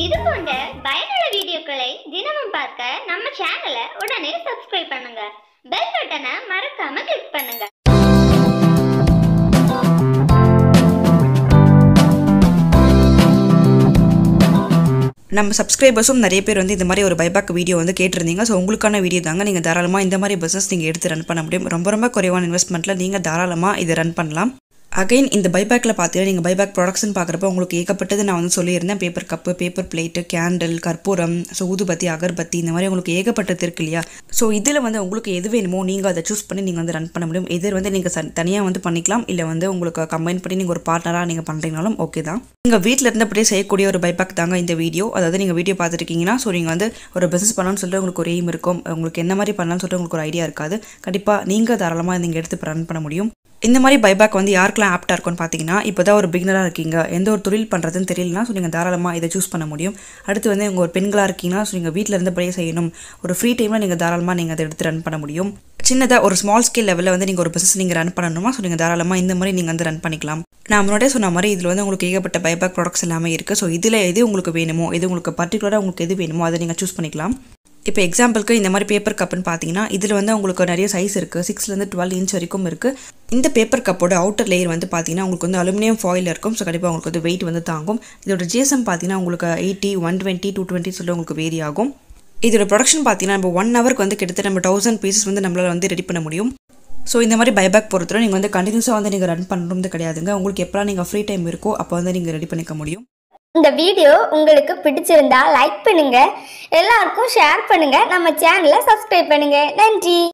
இது போன்ற பயனுள்ள வீடியோக்களை தினமும் பார்க்க நம்ம சேனலை உடனே சப்ஸ்கிரைப் பண்ணுங்க. பெல் பட்டனை மறக்காம கிளிக் பண்ணுங்க. நம்ம சப்ஸ்கிரைபர்ஸும் நிறைய பேர் வந்து இந்த மாதிரி ஒரு பைபேக் வீடியோ வந்து கேட்டிருந்தீங்க. ஸோ உங்களுக்கான வீடியோ தாங்க. நீங்கள் தாராளமாக இந்த மாதிரி பிஸ்னஸ் நீங்கள் எடுத்து ரன் பண்ண முடியும். ரொம்ப ரொம்ப குறைவான இன்வெஸ்ட்மெண்ட்டில் நீங்கள் தாராளமாக இதை ரன் பண்ணலாம். அகைன் இந்த பைபேக்கில் பார்த்தீங்கன்னா நீங்கள் பைபேக் ப்ராடக்ட்ஸ்னு பார்க்குறப்ப உங்களுக்கு ஏகப்பட்டது நான் வந்து சொல்லியிருந்தேன். Paper cup paper plate candle கற்பூரம் ஸோ ஊதுபத்தி அகர்பத்தி இந்த மாதிரி உங்களுக்கு ஏகப்பட்டது இருக்கு இல்லையா? ஸோ இதில் வந்து உங்களுக்கு எது வேணுமோ நீங்கள் அதை சூஸ் பண்ணி நீங்கள் வந்து ரன் பண்ண முடியும். எது வந்து நீங்கள் தனியாக வந்து பண்ணிக்கலாம் இல்லை வந்து உங்களுக்கு கம்பைன் பண்ணி நீங்கள் ஒரு பார்ட்னராக நீங்கள் பண்ணுறீங்கனாலும் ஓகே தான். நீங்கள் வீட்டில் இருந்தபடியே செய்யக்கூடிய ஒரு பைபேக் தாங்க இந்த வீடியோ அதாவது நீங்கள் வீடியோ பார்த்துருக்கீங்கன்னா ஸோ நீங்கள் வந்து ஒரு பிஸ்னஸ் பண்ணணும்னு சொல்லிட்டு உங்களுக்கு ஒரு எய்ம் இருக்கும். உங்களுக்கு என்ன மாதிரி பண்ணலாம்னு சொல்லிட்டு உங்களுக்கு ஒரு ஐடியா இருக்காது. கண்டிப்பாக நீங்கள் தாராளமாக நீங்கள் எடுத்து ரன் பண்ண முடியும். இந்த மாதிரி பைபேக் வந்து யாருக்கெல்லாம் ஆப்டாக இருக்கும்னு பார்த்தீங்கன்னா இப்போ தான் ஒரு பிகினராக இருக்கீங்க. எந்த ஒரு தொழில் பண்ணுறதுன்னு தெரியலனா ஸோ நீங்கள் தாராளமாக இதை சூஸ் பண்ண முடியும். அடுத்து வந்து உங்கள் ஒரு பெண்களாக இருக்கீங்கன்னா ஸோ நீங்கள் வீட்டில் இருந்து இருந்தபடியே செய்யணும். ஒரு ஃப்ரீ டைமில் நீங்கள் தாராளமாக நீங்கள் அதை எடுத்து ரன் பண்ண முடியும். சின்னதாக ஒரு ஸ்மால் ஸ்கேல் லெவலில் வந்து நீங்கள் ஒரு பிஸ்னஸ் நீங்கள் ரன் பண்ணணுமா? ஸோ நீங்கள் தாராளமாக இந்த மாதிரி நீங்கள் வந்து ரன் பண்ணிக்கலாம். நான் முன்னாடியே சொன்ன மாதிரி இதில் வந்து உங்களுக்கு ஏகப்பட்ட பைபேக் ப்ராடக்ட்ஸ் எல்லாமே இருக்குது ஸோ இதில் எது உங்களுக்கு வேணுமோ எது உங்களுக்கு பர்டிகுலராக உங்களுக்கு எது வேணுமோ அதை நீங்கள் சூஸ் பண்ணிக்கலாம். இப்போ எக்ஸாம்பிளுக்கு இந்த மாதிரி பேப்பர் கப்புன்னு பார்த்தீங்கன்னா இதில் வந்து உங்களுக்கு நிறைய சைஸ் இருக்குது சிக்ஸ்லேருந்து டுவெல் இன்ச் வரைக்கும் இருக்குது இந்த பேப்பர் கப்போட அவுட்டர் லேயர் வந்து பார்த்தீங்கன்னா உங்களுக்கு வந்து அலுமினியம் ஃபாயில் இருக்கும். ஸோ கண்டிப்பாக உங்களுக்கு வந்து வெயிட் வந்து தாங்கும். இதோட ஜிஎஸ்எம் பார்த்தீங்கன்னா உங்களுக்கு eighty one twenty two twenty சொல்லி உங்களுக்கு வேரி ஆகும். இதோட ப்ரொடக்ஷன் பார்த்தீங்கன்னா நம்ம ஒன் ஹவருக்கு வந்து கிட்டத்தட்ட நம்ம தௌசண்ட் பீசஸ் வந்து நம்மளால் வந்து ரெடி பண்ண முடியும். ஸோ இந்த மாதிரி பைபேக் பொறுத்தவரை நீங்கள் வந்து கண்டினியூஸாக வந்து நீங்கள் ரன் பண்ணுறது கிடையாதுங்க. உங்களுக்கு எப்போலாம் நீங்கள் ஃப்ரீ டைம் இருக்கோ அப்போ வந்து நீங்கள் ரெடி பண்ணிக்க முடியும். இந்த வீடியோ உங்களுக்கு பிடிச்சிருந்தா லைக் பண்ணுங்க. எல்லாருக்கும் ஷேர் பண்ணுங்க. நம்ம சேனலை சப்ஸ்கிரைப் பண்ணுங்க. நன்றி.